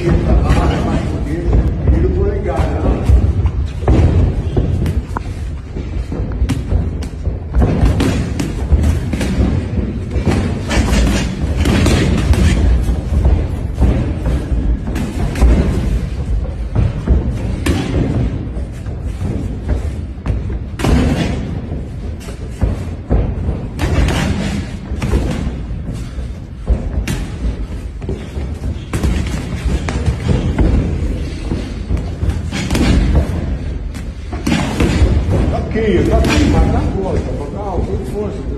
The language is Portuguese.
here, the bottom, I can hear aqui, tá aqui, mas tá agora, tá calma, com força.